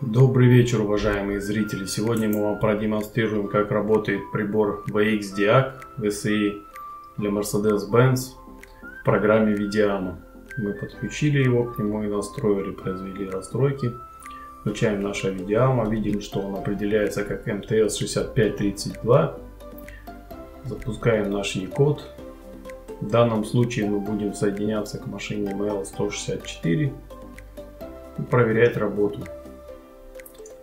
Добрый вечер, уважаемые зрители! Сегодня мы вам продемонстрируем, как работает прибор VX Diag VSI для Mercedes-Benz в программе Videama. Мы подключили его к нему и настроили, произвели настройки. Включаем наша Videama, видим, что он определяется как MTS6532. Запускаем наш E-код. В данном случае мы будем соединяться к машине ML164 и проверять работу.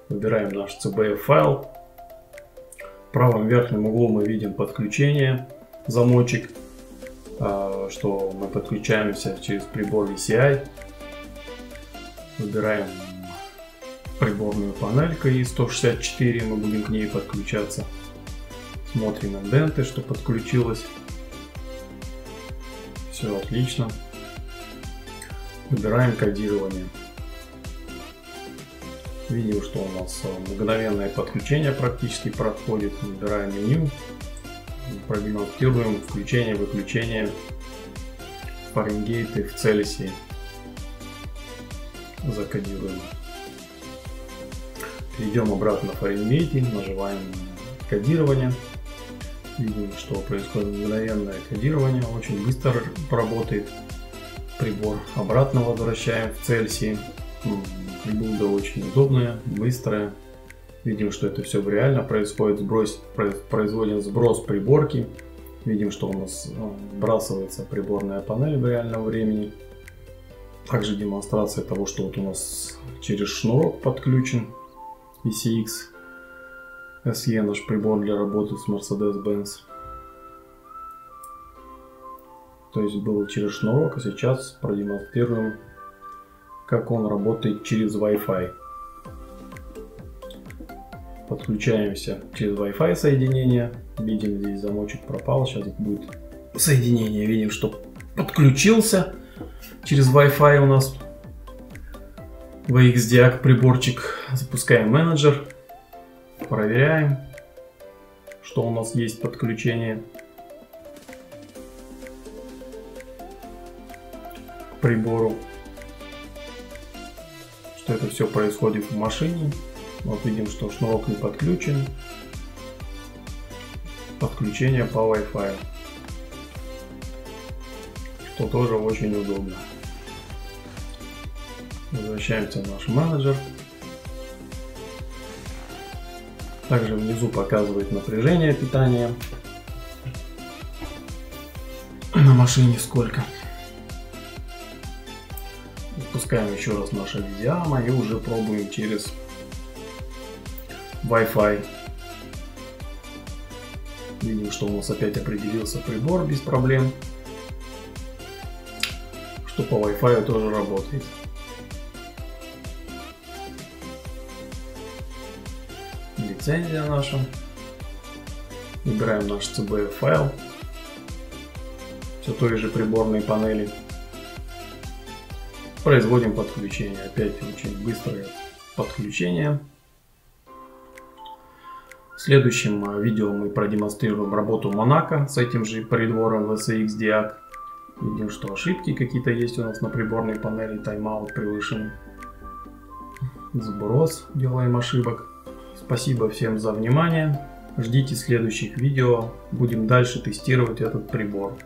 Выбираем наш CBF файл. В правом верхнем углу мы видим подключение, замочек, а, что мы подключаемся через прибор VCI. Выбираем приборную панель KI164, мы будем к ней подключаться. Смотрим инденты, что подключилось. Все отлично. Выбираем кодирование. Видим, что у нас э, мгновенное подключение практически проходит. Выбираем меню. Продемонстрируем включение-выключение Фаренгейт и в Цельсии. Закодируем. Перейдем обратно в Фаренгейте, нажимаем кодирование. Видим, что происходит мгновенное кодирование, очень быстро работает прибор. Обратно возвращаем в Цельсии. Билда очень удобная, быстрая. Видим, что это все реально происходит. Сброс, производим сброс приборки. Видим, что у нас ну, сбрасывается приборная панель в реальном времени. Также демонстрация того, что вот у нас через шнурок подключен ECX SE, наш прибор для работы с Mercedes-Benz. То есть был через шнурок, а сейчас продемонстрируем как он работает через Wi-Fi. Подключаемся через Wi-Fi соединение. Видим, здесь замочек пропал. Сейчас будет соединение. Видим, что подключился через Wi-Fi у нас VXDiag приборчик. Запускаем менеджер. Проверяем, что у нас есть подключение. к прибору что это все происходит в машине. Вот видим, что шнурок не подключен. Подключение по Wi-Fi. Что тоже очень удобно. Возвращаемся в наш менеджер. Также внизу показывает напряжение питания на машине сколько. Запускаем еще раз наше видеома и уже пробуем через Wi-Fi. Видим, что у нас опять определился прибор без проблем. Что по Wi-Fi тоже работает. Лицензия наша. Выбираем наш CBF файл. Все той же приборной панели производим подключение. Опять очень быстрое подключение. В следующем а, видео мы продемонстрируем работу Монако с этим же прибором VSX Diag. Видим, что ошибки какие-то есть у нас на приборной панели, тайм-аут превышен. Сброс, делаем ошибок. Спасибо всем за внимание. Ждите следующих видео. Будем дальше тестировать этот прибор.